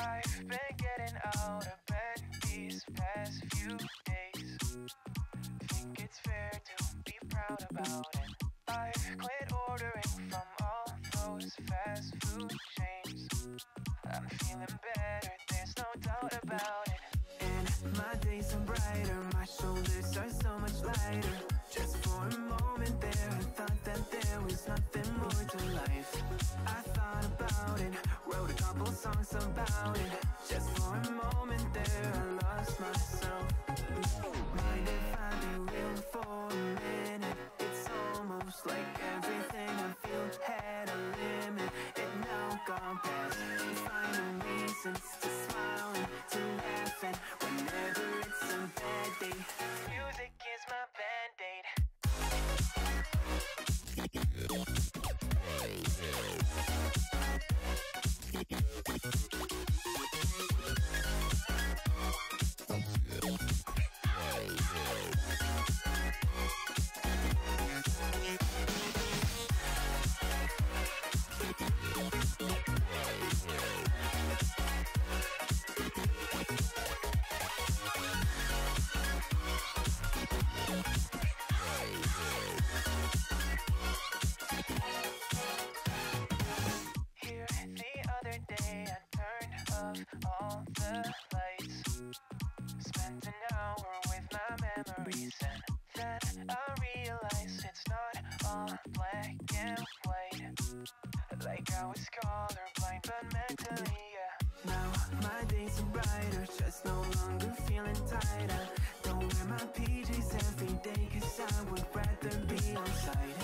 I've been getting out of bed these past few days. Think it's fair to be proud about it. I've quit ordering from all those fast food chains. I'm feeling better, there's no doubt about it. And my days are brighter, my shoulders are so much lighter. Just for a moment there, I thought that there was nothing songs about it. Just for a all the lights. Spent an hour with my memories. And then I realized it's not all black and white. Like I was colorblind but mentally, yeah. Now my days are brighter, just no longer feeling tight I don't wear my PJs every day cause I would rather be on site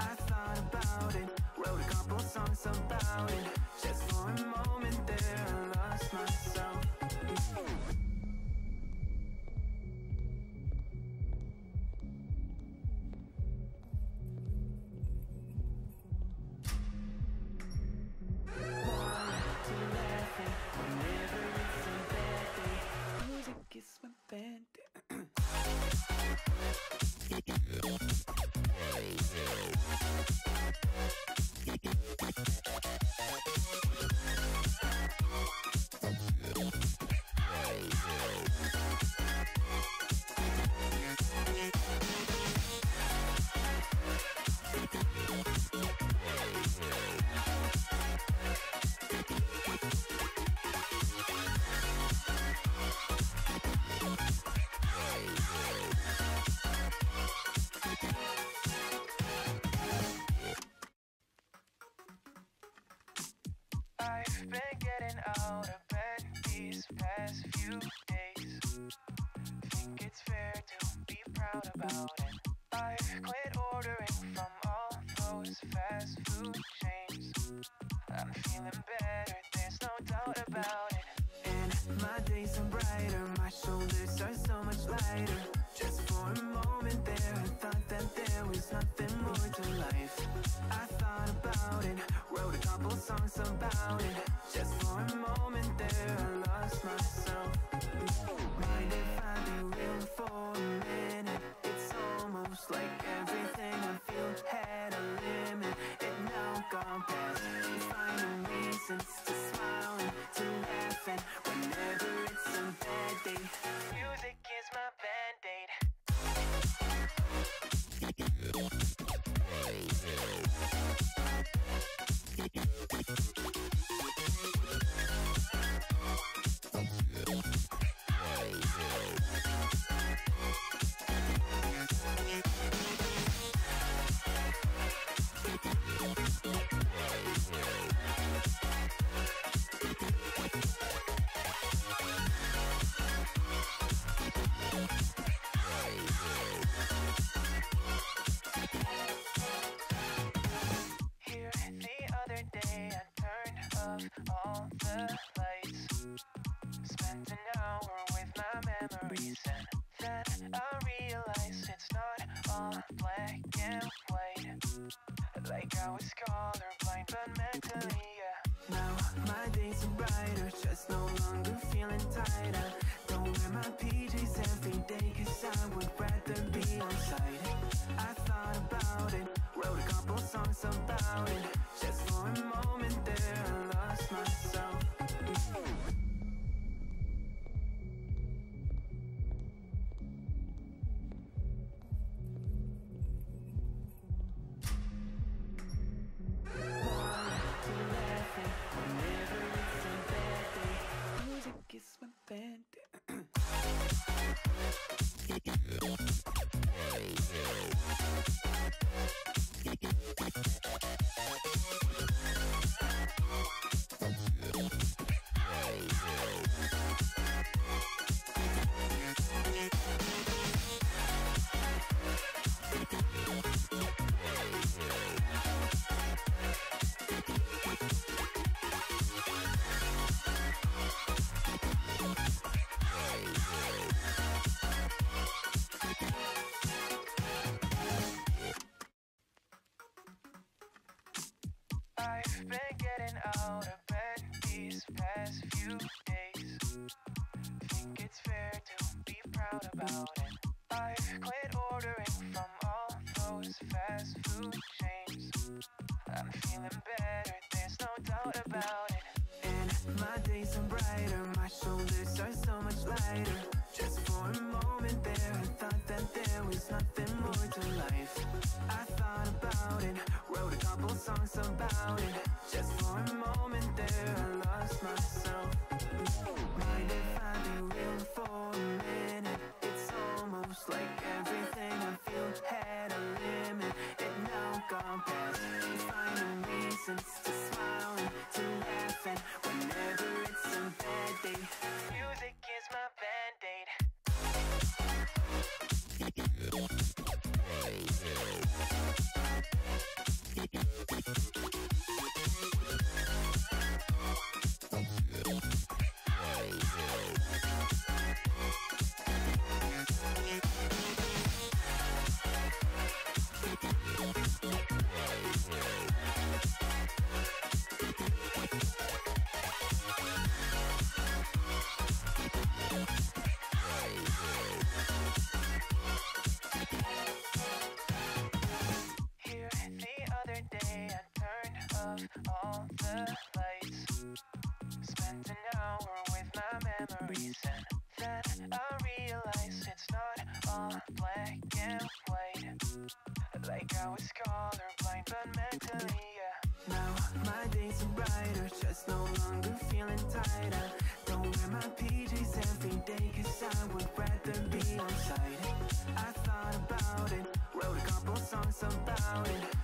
I thought about it, wrote a couple songs about it Just for a moment I'm feeling better, there's no doubt about it. And my days are brighter, my shoulders are so much lighter. Just for a moment there, I thought that there was nothing black and white. Like I was colorblind but mentally, yeah. Now my days are brighter, just no longer feeling tight I don't wear my PJs every day cause I would rather be on site I thought about it, wrote a couple songs about it about it. I've quit ordering from all those fast food chains. I'm feeling better, there's no doubt about it. And my days are brighter, my shoulders are so much lighter. Memories and then I realized it's not all black and white. Like I was colorblind but mentally, yeah. Now my days are brighter, just no longer feeling tired. Don't wear my PJs every day, cause I would rather be on site. I thought about it, wrote a couple songs about it.